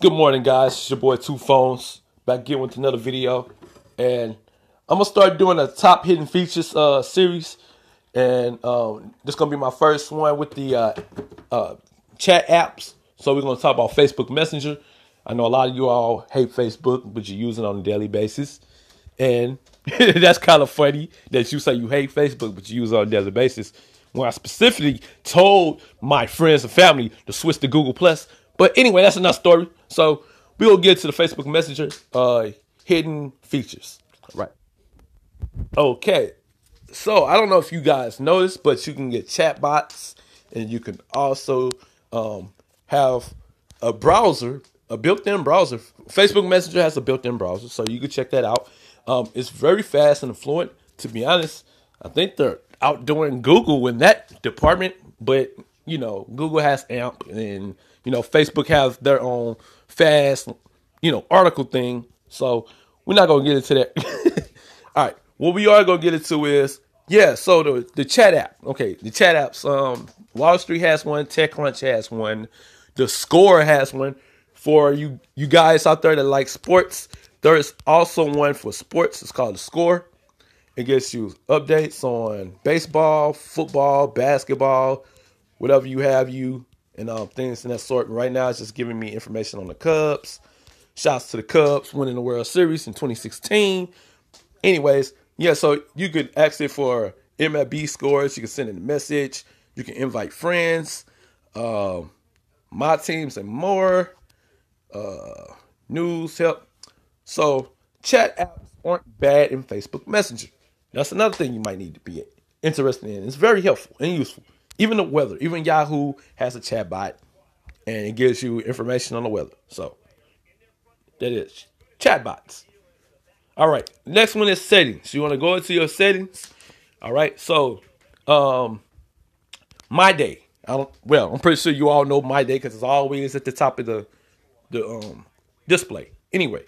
Good morning, guys. It's your boy TuPhonez back again with another video, and I'm gonna start doing a top hidden features uh, series, and um, this gonna be my first one with the uh, uh, chat apps. So we're gonna talk about Facebook Messenger. I know a lot of you all hate Facebook, but you use it on a daily basis, and that's kind of funny that you say you hate Facebook, but you use it on a daily basis. When I specifically told my friends and family to switch to Google Plus but anyway, that's another story. So we will get to the Facebook Messenger uh, hidden features. Right. Okay. So I don't know if you guys noticed, but you can get chat bots and you can also um, have a browser, a built-in browser. Facebook Messenger has a built-in browser, so you can check that out. Um, it's very fast and fluent. To be honest, I think they're outdoing Google in that department, but you know, Google has AMP and you know, Facebook has their own fast, you know, article thing. So we're not gonna get into that. All right. What we are gonna get into is yeah, so the the chat app. Okay, the chat apps. Um Wall Street has one, TechCrunch has one, the score has one. For you you guys out there that like sports, there is also one for sports. It's called the score. It gets you updates on baseball, football, basketball, whatever you have you and um, things in that sort. right now, it's just giving me information on the Cubs. Shouts to the Cubs winning the World Series in 2016. Anyways, yeah, so you could ask it for MLB scores. You can send in a message. You can invite friends, uh, my teams, and more. Uh, news, help. So chat apps aren't bad in Facebook Messenger. That's another thing you might need to be interested in. It's very helpful and useful. Even the weather, even Yahoo has a chat bot and it gives you information on the weather. So that is chat bots. All right. Next one is settings. You want to go into your settings. All right. So, um, my day. I don't, well, I'm pretty sure you all know my day because it's always at the top of the the um display. Anyway,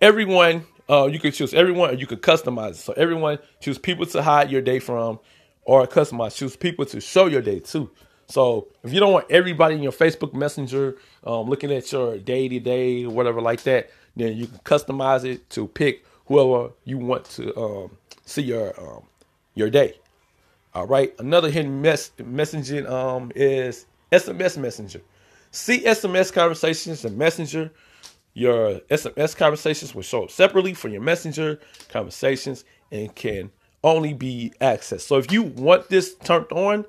everyone, uh, you can choose everyone, or you can customize it. So everyone choose people to hide your day from, or customize. Choose people to show your day too. So if you don't want everybody in your Facebook Messenger um, looking at your day to day or whatever like that, then you can customize it to pick whoever you want to um, see your um, your day. All right. Another hidden mess messaging um, is SMS Messenger. See SMS conversations and Messenger. Your SMS conversations will show up separately for your Messenger conversations and can only be accessed. So if you want this turned on,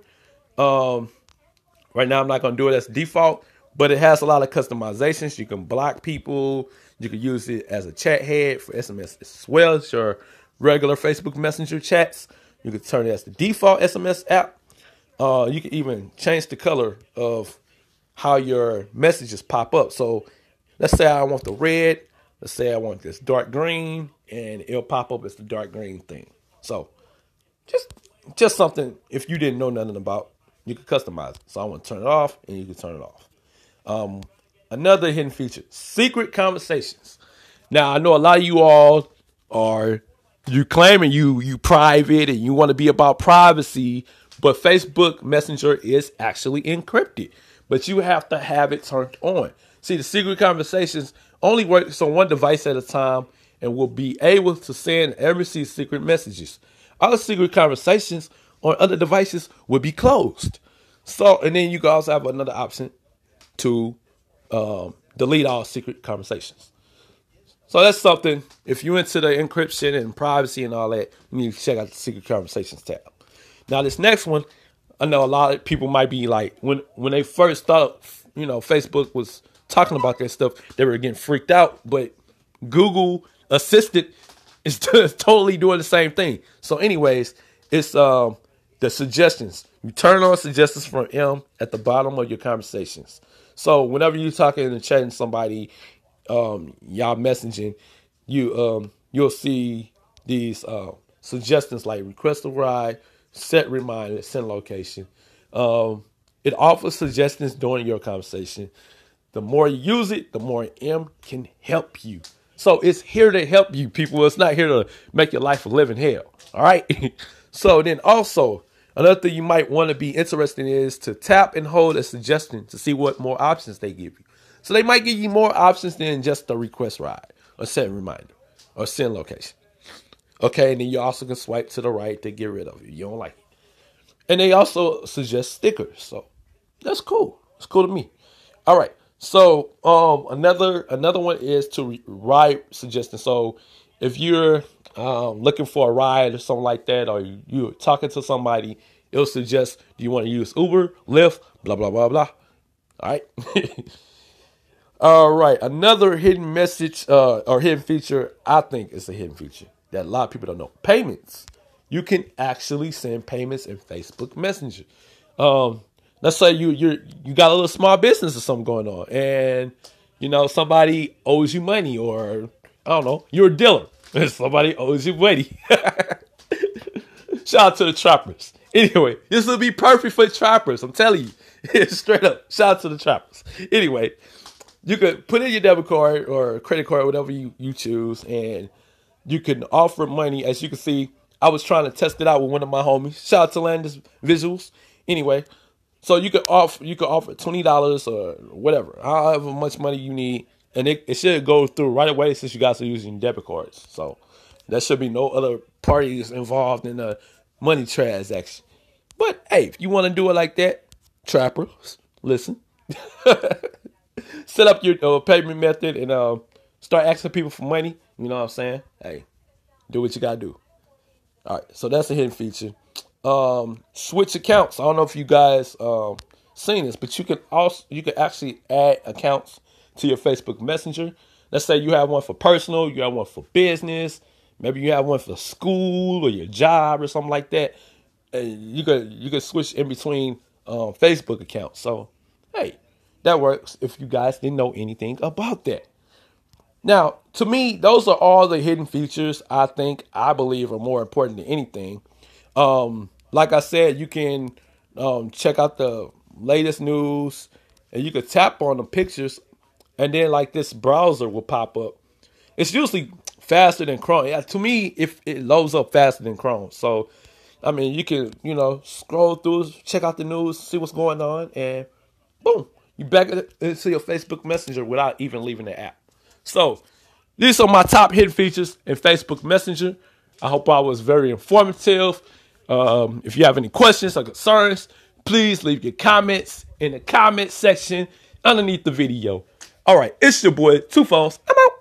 um, right now I'm not going to do it as default, but it has a lot of customizations. You can block people. You can use it as a chat head for SMS as well as your regular Facebook Messenger chats. You can turn it as the default SMS app. Uh, you can even change the color of how your messages pop up. So let's say I want the red. Let's say I want this dark green, and it'll pop up as the dark green thing. So just just something if you didn't know nothing about, you can customize it. So I want to turn it off and you can turn it off. Um, another hidden feature, secret conversations. Now I know a lot of you all are you claiming you you private and you want to be about privacy, but Facebook Messenger is actually encrypted. But you have to have it turned on. See, the secret conversations only works on one device at a time and will be able to send and receive secret messages. Other secret conversations on other devices will be closed. So, and then you also have another option to um, delete all secret conversations. So that's something. If you're into the encryption and privacy and all that, you need to check out the secret conversations tab. Now, this next one, I know a lot of people might be like, when when they first thought, you know, Facebook was talking about that stuff, they were getting freaked out. But Google assistant is totally doing the same thing. So, anyways, it's um the suggestions. You turn on suggestions from M at the bottom of your conversations. So whenever you're talking and chatting somebody, um, y'all messaging, you um you'll see these uh, suggestions like request a ride, set reminder, send location. Um, it offers suggestions during your conversation. The more you use it, the more M can help you. So it's here to help you, people. It's not here to make your life a living hell. All right. so then also Another thing you might want to be interested in is to tap and hold a suggestion to see what more options they give you. So they might give you more options than just a request ride or send reminder or send location. Okay, and then you also can swipe to the right to get rid of it. You don't like it. And they also suggest stickers. So that's cool. It's cool to me. All right. So um another another one is to ride suggestion. So if you're um, looking for a ride or something like that, or you're talking to somebody, it'll suggest do you want to use Uber, Lyft, blah blah blah blah. All right. All right. Another hidden message uh, or hidden feature, I think is a hidden feature that a lot of people don't know. Payments. You can actually send payments in Facebook Messenger. Um, let's say you you you got a little small business or something going on, and you know somebody owes you money, or I don't know, you're a dealer, somebody owes you money. Shout out to the trappers. Anyway, this will be perfect for trappers. I'm telling you, straight up. Shout out to the trappers. Anyway, you could put in your debit card or credit card, whatever you, you choose, and you can offer money. As you can see, I was trying to test it out with one of my homies. Shout out to Landis Visuals. Anyway, so you could offer you could offer twenty dollars or whatever, however much money you need, and it, it should go through right away since you guys are using debit cards. So there should be no other parties involved in the money transaction. But hey, if you want to do it like that, trappers, listen. Set up your uh, payment method and uh, start asking people for money. You know what I'm saying? Hey, do what you gotta do. All right, so that's a hidden feature. Um, switch accounts. I don't know if you guys um, seen this, but you can also you can actually add accounts to your Facebook Messenger. Let's say you have one for personal, you have one for business, maybe you have one for school or your job or something like that. And you could you could switch in between um, Facebook accounts. So hey, that works if you guys didn't know anything about that. Now, to me, those are all the hidden features I think I believe are more important than anything. Um, like I said, you can um, check out the latest news and you can tap on the pictures and then like this browser will pop up. It's usually faster than Chrome. Yeah, to me, if it loads up faster than Chrome. So, I mean, you can, you know, scroll through, check out the news, see what's going on, and boom, you back into your Facebook Messenger without even leaving the app. So, these are my top hidden features in Facebook Messenger. I hope I was very informative. Um, if you have any questions or concerns, please leave your comments in the comment section underneath the video. All right, it's your boy, TuPhonez. I'm out.